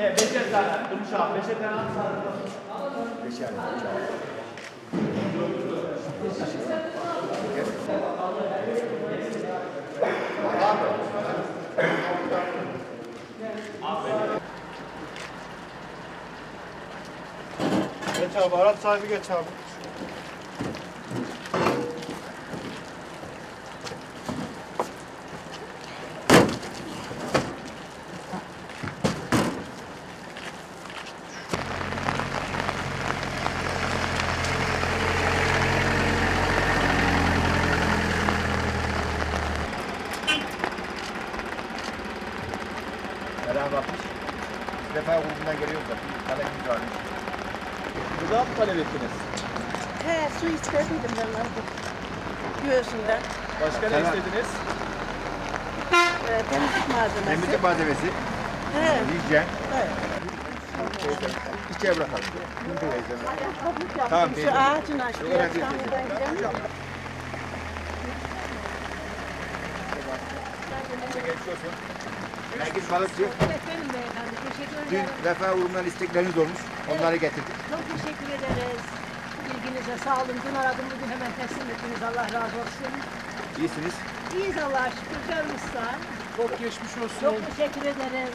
Evet, beşer tane. Durmuş abi, beşer tane at. Beşer. Geç abi, araç sahibi geç abi. Vefa grubundan geliyoruz da. Talebimiz varmış. Gıda mı talep ettiniz? He, su istedim ben orada. Göğsünden. Başka ne istediniz? Ee, temizlik malzemesi. Temizlik malzemesi. He. Hijyen. Evet. İçeri bırakalım. Topuk yaptım. Tamam, Şu teyze. ağacın açtı. Öyle bir- İstanbul'dan gidemiyorum. Geçiyorsun. Herkes balıkçı. Efendim teşekkür Dün ederim. Vefa grubundan istekleriniz olmuş. Onları getirdik. Çok teşekkür ederiz. İlginize sağ olun. Dün aradım, bugün hemen teslim ettiniz. Allah razı olsun. İyisiniz. İyiyiz Allah'a şükür. Canımız sağ. Çok geçmiş olsun. Çok teşekkür ederim.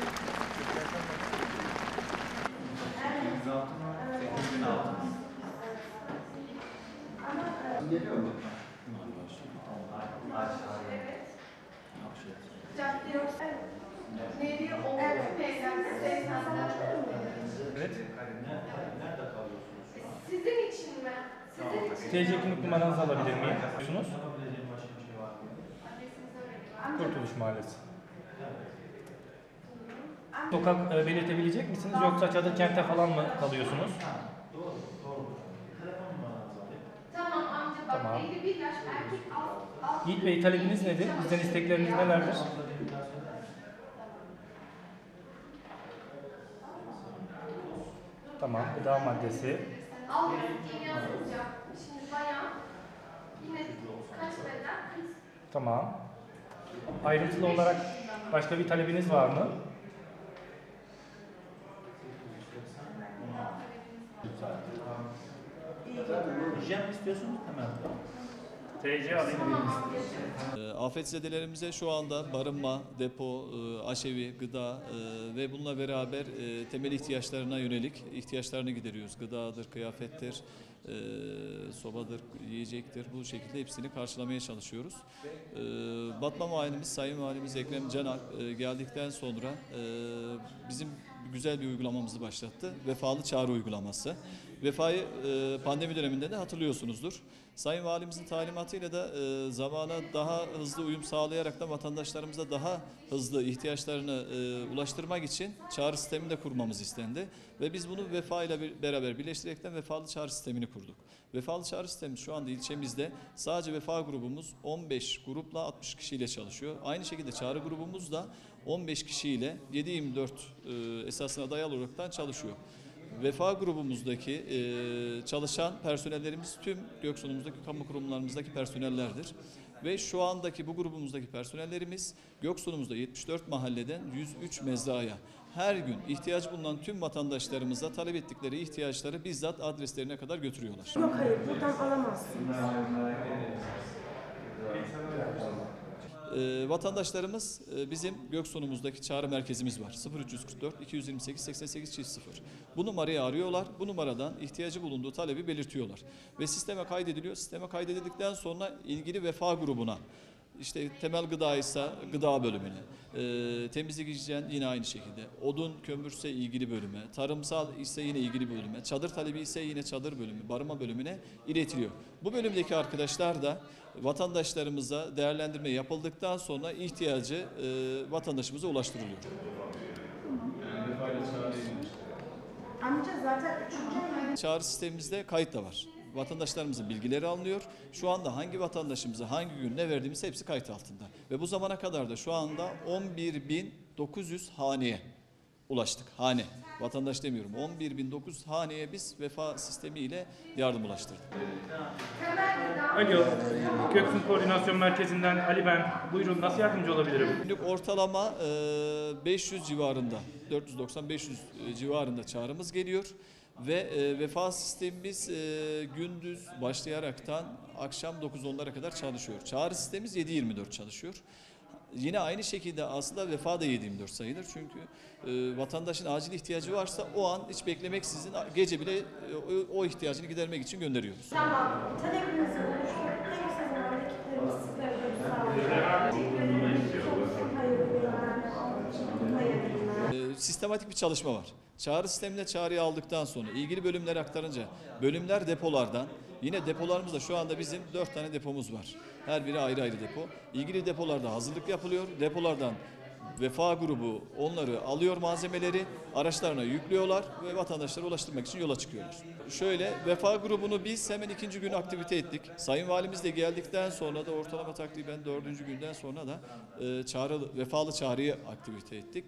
Sizin TC kimlik numaranızı alabilir miyim? Diyorsunuz. Kurtuluş Mahallesi. Sokak e, belirtebilecek misiniz yoksa çadır kentte falan mı kalıyorsunuz? Tamam amca bak Tamam. 51 yaş erkek alt, alt Yiğit Bey talebiniz nedir? Bizden istekleriniz nelerdir? Tamam, gıda maddesi. Al yazık yazınca şimdi bayan yine kaç beden? Tamam. Ayrıntılı olarak başka bir talebiniz var mı? Mi istiyorsunuz? Hemen. TC alayım. E, Afetzedelerimize şu anda barınma, depo, e, aşevi, gıda e, ve bununla beraber e, temel ihtiyaçlarına yönelik ihtiyaçlarını gideriyoruz. Gıdadır, kıyafettir, sobadır, yiyecektir. Bu şekilde hepsini karşılamaya çalışıyoruz. Batman Valimiz, Sayın Valimiz Ekrem Canak geldikten sonra bizim güzel bir uygulamamızı başlattı. Vefalı çağrı uygulaması. Vefayı e, pandemi döneminde de hatırlıyorsunuzdur. Sayın Valimizin talimatıyla da e, zamana daha hızlı uyum sağlayarak da vatandaşlarımıza daha hızlı ihtiyaçlarını e, ulaştırmak için çağrı sistemini de kurmamız istendi. Ve biz bunu Vefa ile bir- beraber birleştirerekten Vefalı Çağrı Sistemini kurduk. Vefalı Çağrı Sistemi şu anda ilçemizde sadece Vefa grubumuz 15 grupla 60 kişiyle çalışıyor. Aynı şekilde çağrı grubumuz da 15 kişiyle 7-24 e, esasına dayalı olaraktan çalışıyor. Vefa grubumuzdaki e, çalışan personellerimiz tüm Göksu'numuzdaki kamu kurumlarımızdaki personellerdir. Ve şu andaki bu grubumuzdaki personellerimiz Göksu'numuzda 74 mahalleden 103 mezraya her gün ihtiyaç bulunan tüm vatandaşlarımıza talep ettikleri ihtiyaçları bizzat adreslerine kadar götürüyorlar. Yok hayır, buradan alamazsınız. Ee, vatandaşlarımız e, bizim Göksu'numuzdaki çağrı merkezimiz var. 0344 228 88 0. Bu numarayı arıyorlar. Bu numaradan ihtiyacı bulunduğu talebi belirtiyorlar. Ve sisteme kaydediliyor. Sisteme kaydedildikten sonra ilgili vefa grubuna işte temel gıda ise gıda bölümüne, e, temizlik hijyen yine aynı şekilde, odun kömürse ilgili bölüme, tarımsal ise yine ilgili bölüme, çadır talebi ise yine çadır bölümü, barınma bölümüne iletiliyor. Bu bölümdeki arkadaşlar da vatandaşlarımıza değerlendirme yapıldıktan sonra ihtiyacı e, vatandaşımıza ulaştırılıyor. Amca zaten üçüncü ayın Çağrı sistemimizde kayıt da var. Vatandaşlarımızın bilgileri alınıyor. Şu anda hangi vatandaşımıza hangi gün ne verdiğimiz hepsi kayıt altında. Ve bu zamana kadar da şu anda 11.900 haneye ulaştık. Hane. Vatandaş demiyorum. 11.009 haneye biz vefa sistemiyle yardım ulaştırdık. Alo, Göksun Koordinasyon Merkezi'nden Ali ben. Buyurun nasıl yardımcı olabilirim? Günlük ortalama e, 500 civarında, 490-500 civarında çağrımız geliyor. Ve e, vefa sistemimiz e, gündüz başlayaraktan akşam 9-10'lara kadar çalışıyor. Çağrı sistemimiz 7-24 çalışıyor. Yine aynı şekilde aslında vefa da 7-24 sayılır. Çünkü e, vatandaşın acil ihtiyacı varsa o an hiç beklemeksizin gece bile e, o, o ihtiyacını gidermek için gönderiyoruz. Tamam. Talebinizi oluşturup en kısa zamanda ekiplerimiz sizlere dönüş sağlayacak. Hayırlı günler. Hayırlı günler. E, sistematik bir çalışma var. Çağrı sistemine çağrıyı aldıktan sonra ilgili bölümlere aktarınca bölümler depolardan yine depolarımızda şu anda bizim 4 tane depomuz var. Her biri ayrı ayrı depo. İlgili depolarda hazırlık yapılıyor. Depolardan Vefa grubu onları alıyor malzemeleri, araçlarına yüklüyorlar ve vatandaşlara ulaştırmak için yola çıkıyorlar. Şöyle Vefa grubunu biz hemen ikinci gün aktivite ettik. Sayın Valimiz de geldikten sonra da ortalama takriben dördüncü günden sonra da e, çağrı, vefalı çağrıyı aktivite ettik.